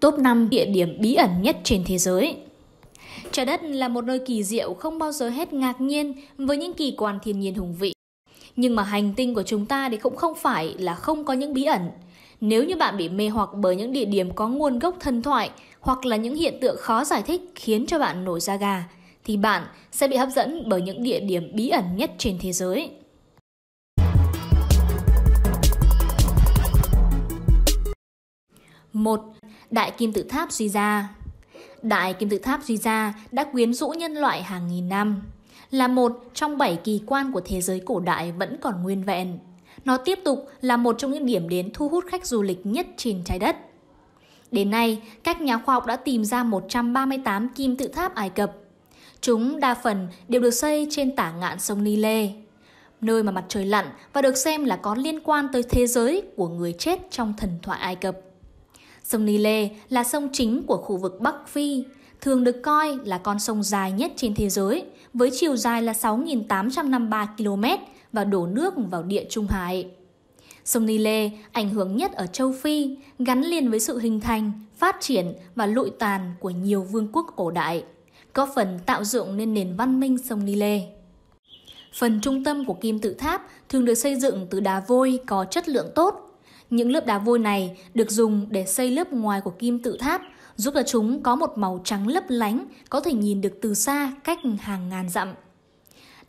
Top 5 địa điểm bí ẩn nhất trên thế giới Trái đất là một nơi kỳ diệu không bao giờ hết ngạc nhiên với những kỳ quan thiên nhiên hùng vĩ. Nhưng mà hành tinh của chúng ta thì cũng không phải là không có những bí ẩn. Nếu như bạn bị mê hoặc bởi những địa điểm có nguồn gốc thần thoại hoặc là những hiện tượng khó giải thích khiến cho bạn nổi da gà, thì bạn sẽ bị hấp dẫn bởi những địa điểm bí ẩn nhất trên thế giới. Một, Đại kim tự tháp Giza Đại kim tự tháp Giza đã quyến rũ nhân loại hàng nghìn năm, là một trong bảy kỳ quan của thế giới cổ đại vẫn còn nguyên vẹn. Nó tiếp tục là một trong những điểm đến thu hút khách du lịch nhất trên trái đất. Đến nay, các nhà khoa học đã tìm ra 138 kim tự tháp Ai Cập. Chúng đa phần đều được xây trên tả ngạn sông Nile, nơi mà mặt trời lặn và được xem là có liên quan tới thế giới của người chết trong thần thoại Ai Cập. Sông Nile là sông chính của khu vực Bắc Phi, thường được coi là con sông dài nhất trên thế giới, với chiều dài là 6.853 km và đổ nước vào địa Trung Hải. Sông Nile ảnh hưởng nhất ở châu Phi, gắn liền với sự hình thành, phát triển và lụi tàn của nhiều vương quốc cổ đại, có phần tạo dựng nên nền văn minh sông Nile. Phần trung tâm của kim tự tháp thường được xây dựng từ đá vôi có chất lượng tốt, những lớp đá vôi này được dùng để xây lớp ngoài của kim tự tháp, giúp cho chúng có một màu trắng lấp lánh, có thể nhìn được từ xa cách hàng ngàn dặm.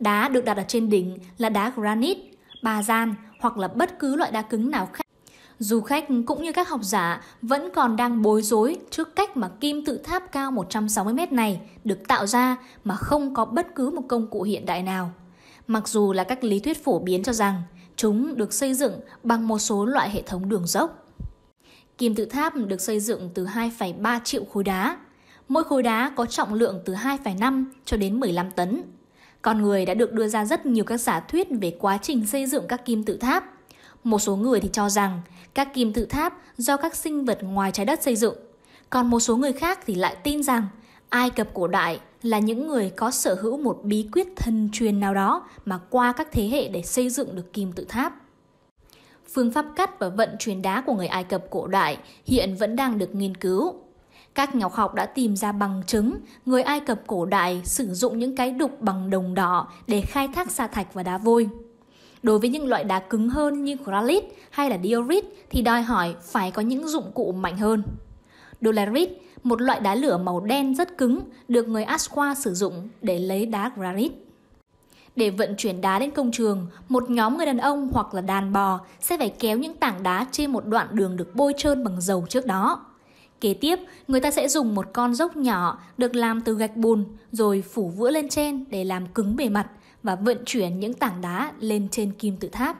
Đá được đặt ở trên đỉnh là đá granite, ba gian hoặc là bất cứ loại đá cứng nào khác. Du khách cũng như các học giả vẫn còn đang bối rối trước cách mà kim tự tháp cao 160m này được tạo ra mà không có bất cứ một công cụ hiện đại nào. Mặc dù là các lý thuyết phổ biến cho rằng Chúng được xây dựng bằng một số loại hệ thống đường dốc. Kim tự tháp được xây dựng từ 2,3 triệu khối đá. Mỗi khối đá có trọng lượng từ 2,5 cho đến 15 tấn. Con người đã được đưa ra rất nhiều các giả thuyết về quá trình xây dựng các kim tự tháp. Một số người thì cho rằng các kim tự tháp do các sinh vật ngoài trái đất xây dựng. Còn một số người khác thì lại tin rằng Ai Cập cổ đại là những người có sở hữu một bí quyết thần truyền nào đó mà qua các thế hệ để xây dựng được kim tự tháp. Phương pháp cắt và vận chuyển đá của người Ai Cập cổ đại hiện vẫn đang được nghiên cứu. Các nhà khoa học đã tìm ra bằng chứng người Ai Cập cổ đại sử dụng những cái đục bằng đồng đỏ để khai thác sa thạch và đá vôi. Đối với những loại đá cứng hơn như granite hay là diorite thì đòi hỏi phải có những dụng cụ mạnh hơn. Dolerite một loại đá lửa màu đen rất cứng được người Asqua sử dụng để lấy đá granite. Để vận chuyển đá đến công trường, một nhóm người đàn ông hoặc là đàn bò sẽ phải kéo những tảng đá trên một đoạn đường được bôi trơn bằng dầu trước đó. Kế tiếp, người ta sẽ dùng một con dốc nhỏ được làm từ gạch bùn rồi phủ vữa lên trên để làm cứng bề mặt và vận chuyển những tảng đá lên trên kim tự tháp.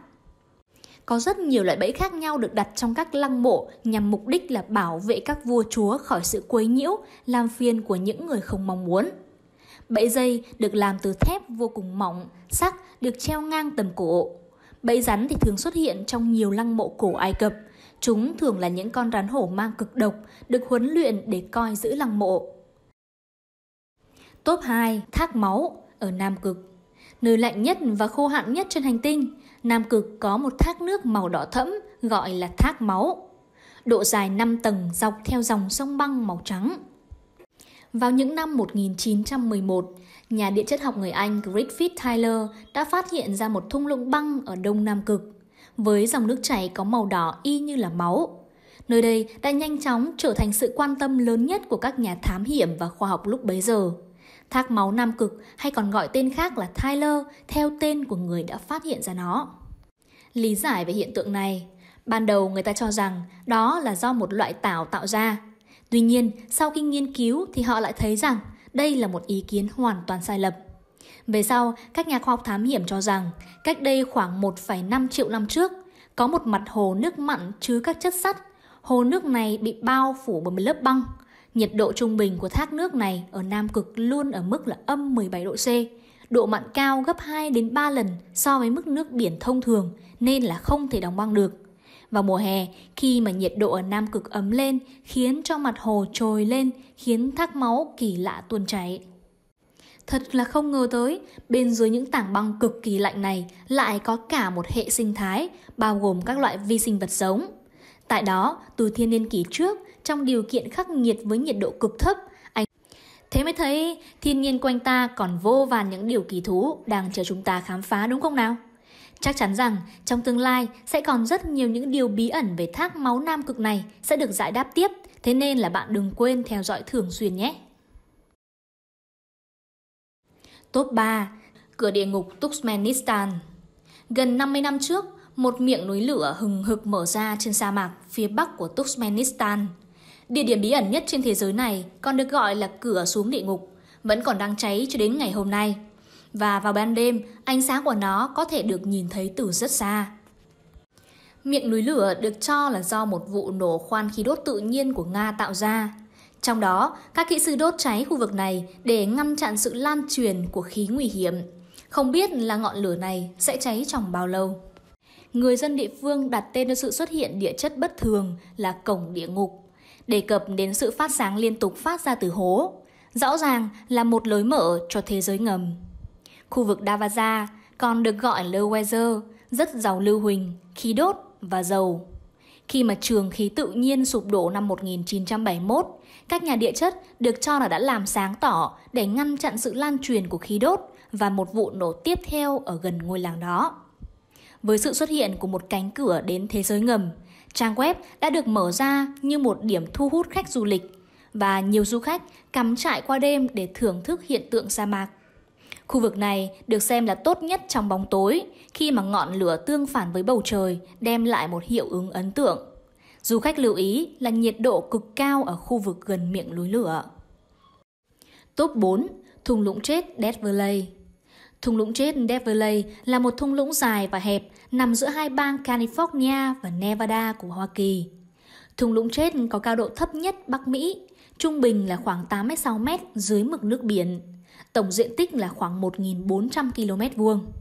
Có rất nhiều loại bẫy khác nhau được đặt trong các lăng mộ nhằm mục đích là bảo vệ các vua chúa khỏi sự quấy nhiễu, làm phiền của những người không mong muốn. Bẫy dây được làm từ thép vô cùng mỏng, sắc được treo ngang tầm cổ. Bẫy rắn thì thường xuất hiện trong nhiều lăng mộ cổ Ai Cập. Chúng thường là những con rắn hổ mang cực độc, được huấn luyện để coi giữ lăng mộ. Top 2. Thác máu ở Nam Cực Nơi lạnh nhất và khô hạn nhất trên hành tinh, Nam Cực có một thác nước màu đỏ thẫm gọi là thác máu. Độ dài 5 tầng dọc theo dòng sông băng màu trắng. Vào những năm 1911, nhà địa chất học người Anh Griffith Tyler đã phát hiện ra một thung lũng băng ở đông Nam Cực, với dòng nước chảy có màu đỏ y như là máu. Nơi đây đã nhanh chóng trở thành sự quan tâm lớn nhất của các nhà thám hiểm và khoa học lúc bấy giờ. Thác máu Nam Cực hay còn gọi tên khác là Tyler theo tên của người đã phát hiện ra nó. Lý giải về hiện tượng này, ban đầu người ta cho rằng đó là do một loại tảo tạo ra. Tuy nhiên, sau khi nghiên cứu thì họ lại thấy rằng đây là một ý kiến hoàn toàn sai lầm. Về sau, các nhà khoa học thám hiểm cho rằng cách đây khoảng 1,5 triệu năm trước, có một mặt hồ nước mặn chứa các chất sắt. Hồ nước này bị bao phủ bởi một lớp băng, Nhiệt độ trung bình của thác nước này ở Nam Cực luôn ở mức là âm 17 độ C. Độ mặn cao gấp 2 đến 3 lần so với mức nước biển thông thường nên là không thể đóng băng được. Vào mùa hè, khi mà nhiệt độ ở Nam Cực ấm lên khiến cho mặt hồ trồi lên khiến thác máu kỳ lạ tuôn chảy. Thật là không ngờ tới, bên dưới những tảng băng cực kỳ lạnh này lại có cả một hệ sinh thái bao gồm các loại vi sinh vật sống. Tại đó, từ thiên niên kỷ trước, trong điều kiện khắc nghiệt với nhiệt độ cực thấp. Anh Thế mới thấy thiên nhiên quanh ta còn vô vàn những điều kỳ thú đang chờ chúng ta khám phá đúng không nào? Chắc chắn rằng trong tương lai sẽ còn rất nhiều những điều bí ẩn về thác máu nam cực này sẽ được giải đáp tiếp, thế nên là bạn đừng quên theo dõi thường xuyên nhé. Top 3. Cửa địa ngục Turkmenistan Gần 50 năm trước, một miệng núi lửa hừng hực mở ra trên sa mạc phía bắc của Turkmenistan. Địa điểm bí ẩn nhất trên thế giới này còn được gọi là cửa xuống địa ngục, vẫn còn đang cháy cho đến ngày hôm nay. Và vào ban đêm, ánh sáng của nó có thể được nhìn thấy từ rất xa. Miệng núi lửa được cho là do một vụ nổ khoan khí đốt tự nhiên của Nga tạo ra. Trong đó, các kỹ sư đốt cháy khu vực này để ngăn chặn sự lan truyền của khí nguy hiểm. Không biết là ngọn lửa này sẽ cháy trong bao lâu. Người dân địa phương đặt tên cho sự xuất hiện địa chất bất thường là cổng địa ngục, đề cập đến sự phát sáng liên tục phát ra từ hố. Rõ ràng là một lối mở cho thế giới ngầm. Khu vực Davaza còn được gọi là Weather, rất giàu lưu huỳnh, khí đốt và dầu. Khi mà trường khí tự nhiên sụp đổ năm 1971, các nhà địa chất được cho là đã làm sáng tỏ để ngăn chặn sự lan truyền của khí đốt và một vụ nổ tiếp theo ở gần ngôi làng đó. Với sự xuất hiện của một cánh cửa đến thế giới ngầm, trang web đã được mở ra như một điểm thu hút khách du lịch và nhiều du khách cắm trại qua đêm để thưởng thức hiện tượng sa mạc. Khu vực này được xem là tốt nhất trong bóng tối khi mà ngọn lửa tương phản với bầu trời đem lại một hiệu ứng ấn tượng. Du khách lưu ý là nhiệt độ cực cao ở khu vực gần miệng núi lửa. Top 4. Thung lũng chết Death Valley Thung lũng chết Death Valley là một thung lũng dài và hẹp nằm giữa hai bang California và Nevada của Hoa Kỳ. Thung lũng chết có cao độ thấp nhất Bắc Mỹ, trung bình là khoảng 86 mét dưới mực nước biển. Tổng diện tích là khoảng 1.400 km vuông.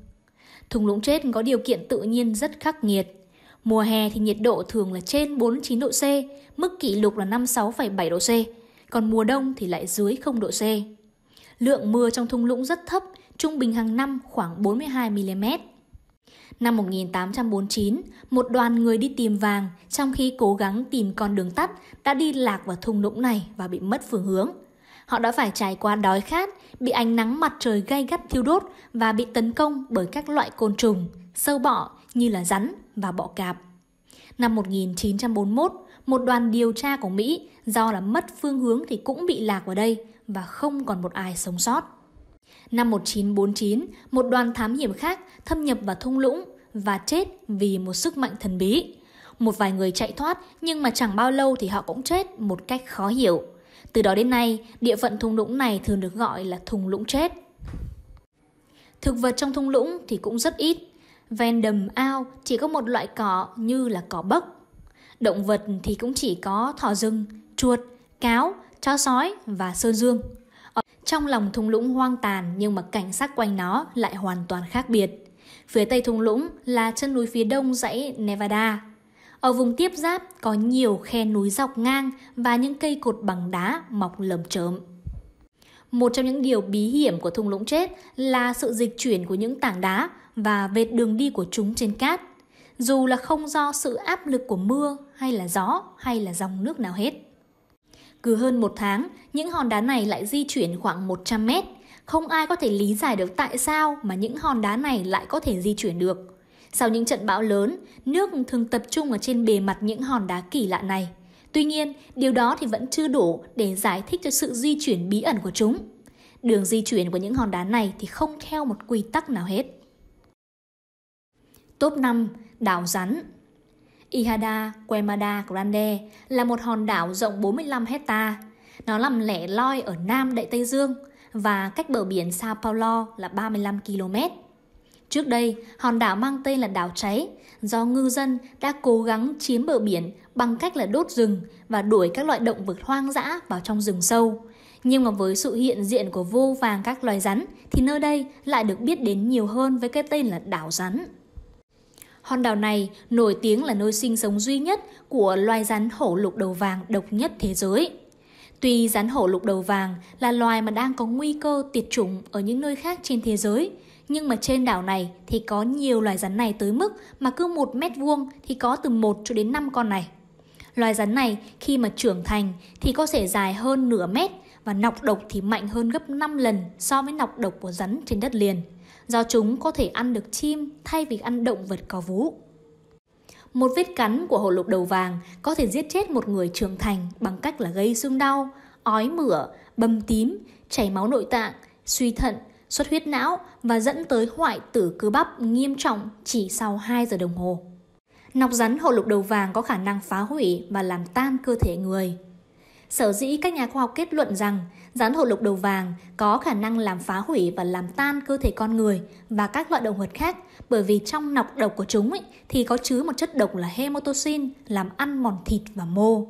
Thung lũng chết có điều kiện tự nhiên rất khắc nghiệt. Mùa hè thì nhiệt độ thường là trên 49 độ C, mức kỷ lục là 56,7 độ C, còn mùa đông thì lại dưới 0 độ C. Lượng mưa trong thung lũng rất thấp, trung bình hàng năm khoảng 42 mm. Năm 1849, một đoàn người đi tìm vàng trong khi cố gắng tìm con đường tắt đã đi lạc vào thung lũng này và bị mất phương hướng. Họ đã phải trải qua đói khát, bị ánh nắng mặt trời gay gắt thiêu đốt và bị tấn công bởi các loại côn trùng, sâu bọ như là rắn và bọ cạp. Năm 1941, một đoàn điều tra của Mỹ do là mất phương hướng thì cũng bị lạc vào đây và không còn một ai sống sót. Năm 1949, một đoàn thám hiểm khác thâm nhập vào thung lũng và chết vì một sức mạnh thần bí. Một vài người chạy thoát nhưng mà chẳng bao lâu thì họ cũng chết một cách khó hiểu. Từ đó đến nay, địa phận thung lũng này thường được gọi là thung lũng chết. Thực vật trong thung lũng thì cũng rất ít. Ven đầm ao chỉ có một loại cỏ như là cỏ bấc. Động vật thì cũng chỉ có thỏ rừng, chuột, cáo, chó sói và sơn dương. Trong lòng thung lũng hoang tàn nhưng mà cảnh sắc quanh nó lại hoàn toàn khác biệt. Phía tây thung lũng là chân núi phía đông dãy Nevada, ở vùng tiếp giáp có nhiều khe núi dọc ngang và những cây cột bằng đá mọc lởm chởm. Một trong những điều bí hiểm của thung lũng chết là sự dịch chuyển của những tảng đá và vệt đường đi của chúng trên cát, dù là không do sự áp lực của mưa hay là gió hay là dòng nước nào hết. Cứ hơn một tháng, những hòn đá này lại di chuyển khoảng 100 mét. Không ai có thể lý giải được tại sao mà những hòn đá này lại có thể di chuyển được. Sau những trận bão lớn, nước thường tập trung ở trên bề mặt những hòn đá kỳ lạ này. Tuy nhiên, điều đó thì vẫn chưa đủ để giải thích cho sự di chuyển bí ẩn của chúng. Đường di chuyển của những hòn đá này thì không theo một quy tắc nào hết. Top 5. Đảo rắn Ihada Quemada Grande là một hòn đảo rộng 45 hecta. Nó nằm lẻ loi ở Nam Đại Tây Dương và cách bờ biển Sao Paulo là 35 km. Trước đây, hòn đảo mang tên là đảo cháy do ngư dân đã cố gắng chiếm bờ biển bằng cách là đốt rừng và đuổi các loại động vật hoang dã vào trong rừng sâu. Nhưng mà với sự hiện diện của vô vàng các loài rắn thì nơi đây lại được biết đến nhiều hơn với cái tên là đảo rắn. Hòn đảo này nổi tiếng là nơi sinh sống duy nhất của loài rắn hổ lục đầu vàng độc nhất thế giới. Tuy rắn hổ lục đầu vàng là loài mà đang có nguy cơ tuyệt chủng ở những nơi khác trên thế giới, nhưng mà trên đảo này thì có nhiều loài rắn này tới mức mà cứ một mét vuông thì có từ 1 cho đến 5 con này. Loài rắn này khi mà trưởng thành thì có thể dài hơn nửa mét và nọc độc thì mạnh hơn gấp 5 lần so với nọc độc của rắn trên đất liền, do chúng có thể ăn được chim thay vì ăn động vật có vú. Một vết cắn của hổ lục đầu vàng có thể giết chết một người trưởng thành bằng cách là gây sưng đau, ói mửa, bầm tím, chảy máu nội tạng, suy thận, xuất huyết não và dẫn tới hoại tử cơ bắp nghiêm trọng chỉ sau 2 giờ đồng hồ. Nọc rắn hổ lục đầu vàng có khả năng phá hủy và làm tan cơ thể người. Sở dĩ các nhà khoa học kết luận rằng rắn hổ lục đầu vàng có khả năng làm phá hủy và làm tan cơ thể con người và các loại động vật khác bởi vì trong nọc độc của chúng ấy, thì có chứa một chất độc là hemotoxin làm ăn mòn thịt và mô.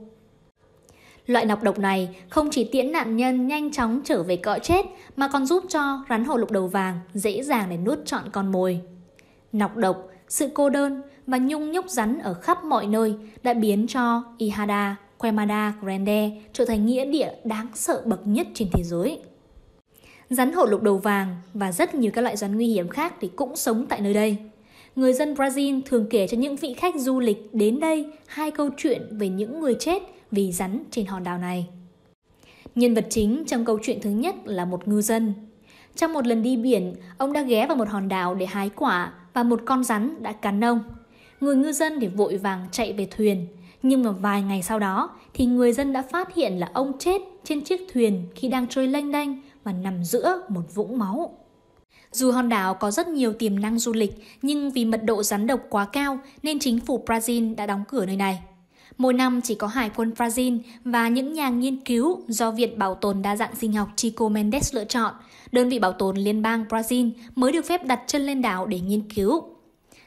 Loại nọc độc này không chỉ tiễn nạn nhân nhanh chóng trở về cõi chết mà còn giúp cho rắn hổ lục đầu vàng dễ dàng để nuốt trọn con mồi. Nọc độc, sự cô đơn và nhung nhúc rắn ở khắp mọi nơi đã biến cho Ihada Quemada grande trở thành nghĩa địa đáng sợ bậc nhất trên thế giới. Rắn hổ lục đầu vàng và rất nhiều các loại rắn nguy hiểm khác thì cũng sống tại nơi đây. Người dân Brazil thường kể cho những vị khách du lịch đến đây hai câu chuyện về những người chết vì rắn trên hòn đảo này. Nhân vật chính trong câu chuyện thứ nhất là một ngư dân. Trong một lần đi biển, ông đã ghé vào một hòn đảo để hái quả và một con rắn đã cắn ông. Người ngư dân thì vội vàng chạy về thuyền, nhưng mà vài ngày sau đó thì người dân đã phát hiện là ông chết trên chiếc thuyền khi đang trôi lênh đênh và nằm giữa một vũng máu. Dù hòn đảo có rất nhiều tiềm năng du lịch, nhưng vì mật độ rắn độc quá cao nên chính phủ Brazil đã đóng cửa nơi này. Mỗi năm chỉ có Hải quân Brazil và những nhà nghiên cứu do Viện Bảo tồn Đa dạng sinh học Chico Mendes lựa chọn, đơn vị bảo tồn liên bang Brazil mới được phép đặt chân lên đảo để nghiên cứu.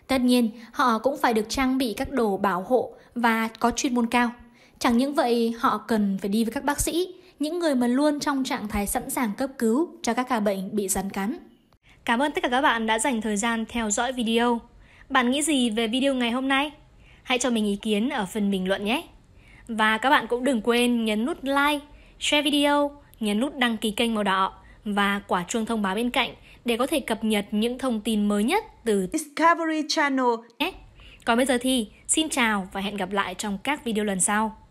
Tất nhiên, họ cũng phải được trang bị các đồ bảo hộ và có chuyên môn cao. Chẳng những vậy, họ cần phải đi với các bác sĩ, những người mà luôn trong trạng thái sẵn sàng cấp cứu cho các ca bệnh bị rắn cắn. Cảm ơn tất cả các bạn đã dành thời gian theo dõi video. Bạn nghĩ gì về video ngày hôm nay? Hãy cho mình ý kiến ở phần bình luận nhé. Và các bạn cũng đừng quên nhấn nút like, share video, nhấn nút đăng ký kênh màu đỏ và quả chuông thông báo bên cạnh để có thể cập nhật những thông tin mới nhất từ Discovery Channel nhé. Còn bây giờ thì xin chào và hẹn gặp lại trong các video lần sau.